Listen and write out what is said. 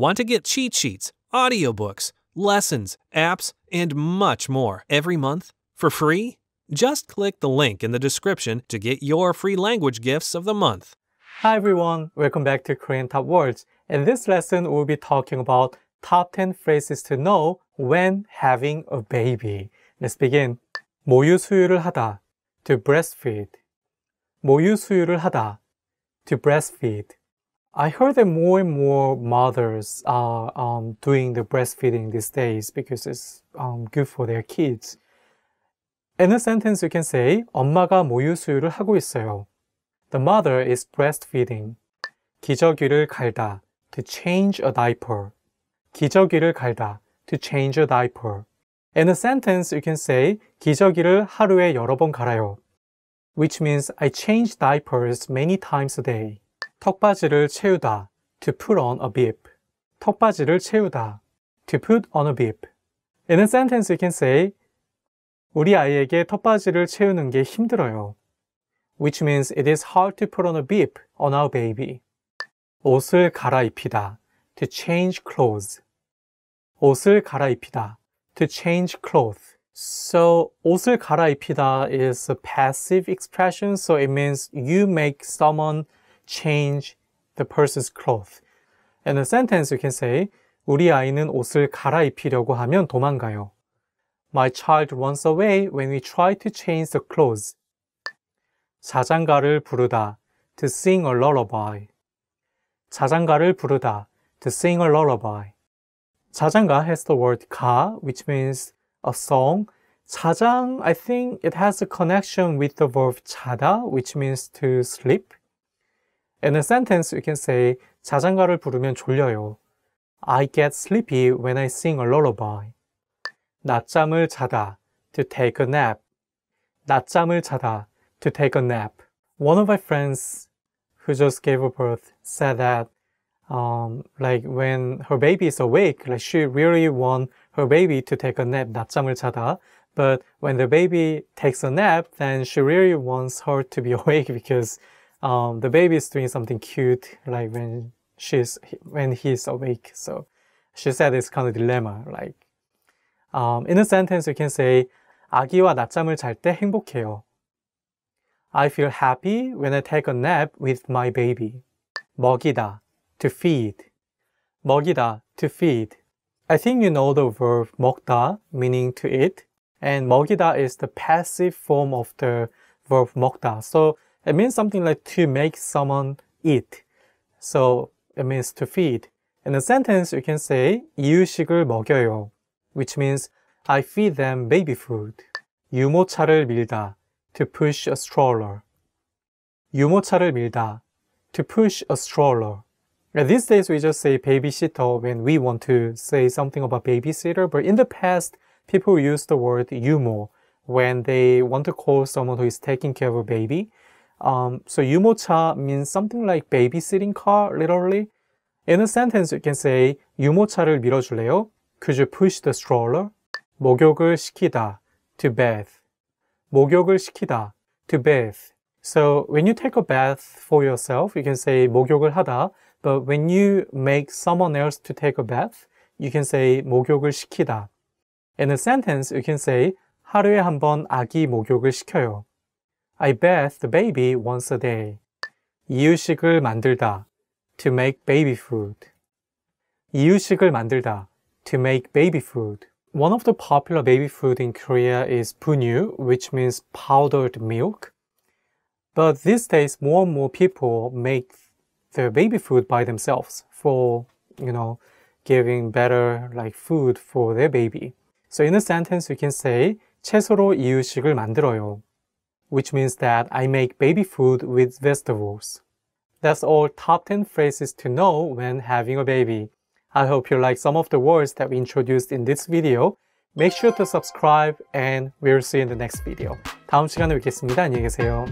Want to get cheat sheets, audiobooks, lessons, apps, and much more every month for free? Just click the link in the description to get your free language gifts of the month. Hi everyone, welcome back to Korean Top Words. In this lesson, we'll be talking about top 10 phrases to know when having a baby. Let's begin. 모유 수유를 하다, to breastfeed. 모유 수유를 하다, to breastfeed. I heard that more and more mothers are um, doing the breastfeeding these days because it's um, good for their kids. In a sentence, you can say, 엄마가 모유 수유를 하고 있어요. The mother is breastfeeding. 기저귀를 갈다, to change a diaper. 기저귀를 갈다, to change a diaper. In a sentence, you can say, 기저귀를 하루에 여러 번 갈아요. Which means I change diapers many times a day. 턱받이를 채우다 to put on a bib. 턱받이를 채우다 to put on a bib. In a sentence you can say 우리 아이에게 턱받이를 채우는 게 힘들어요. Which means it is hard to put on a bib on our baby. 옷을 갈아입히다 to change clothes. 옷을 갈아입히다 to change clothes. So 옷을 갈아입히다 is a passive expression so it means you make someone change the person's clothes. In a sentence, you can say, 우리 아이는 옷을 갈아입히려고 하면 도망가요. My child runs away when we try to change the clothes. 자장가를 부르다, to sing a lullaby. 자장가를 부르다, to sing a lullaby. 자장가 has the word 가, which means a song. 자장, I think it has a connection with the verb 자다, which means to sleep. In a sentence, you can say 자장가를 부르면 졸려요. I get sleepy when I sing a lullaby. 낮잠을 자다, to take a nap. 낮잠을 자다, to take a nap. One of my friends who just gave birth said that um, like when her baby is awake, like she really want her baby to take a nap, 낮잠을 자다. But when the baby takes a nap, then she really wants her to be awake because um, the baby is doing something cute, like when she's when he's awake. So she said it's kind of dilemma. Like um, in a sentence, you can say 아기와 낮잠을 잘 때 행복해요. I feel happy when I take a nap with my baby. 먹이다, to feed. 먹이다, to feed. I think you know the verb 먹다, meaning to eat, and 먹이다 is the passive form of the verb 먹다. So it means something like to make someone eat. So it means to feed. In a sentence, you can say 이유식을 먹여요, which means I feed them baby food. 유모차를 밀다, to push a stroller. 유모차를 밀다, to push a stroller. Now, these days we just say babysitter when we want to say something about babysitter, but in the past, people used the word 유모 when they want to call someone who is taking care of a baby. Um, so 유모차 means something like babysitting car, literally. In a sentence, you can say 유모차를 밀어줄래요? Could you push the stroller? 목욕을 시키다, to bath. 목욕을 시키다, to bath. So when you take a bath for yourself, you can say 목욕을 하다. But when you make someone else to take a bath, you can say 목욕을 시키다. In a sentence, you can say 하루에 한 번 아기 목욕을 시켜요. I bathe the baby once a day. 이유식을 만들다. To make baby food. 이유식을 만들다. To make baby food. One of the popular baby food in Korea is bunyu, which means powdered milk. But these days, more and more people make their baby food by themselves for, you know, giving better like food for their baby. So in a sentence, you can say 채소로 이유식을 만들어요. which means that I make baby food with vegetables. That's all top 10 phrases to know when having a baby. I hope you like some of the words that we introduced in this video. Make sure to subscribe and we'll see you in the next video. 다음 시간에 뵙겠습니다. 안녕히 계세요.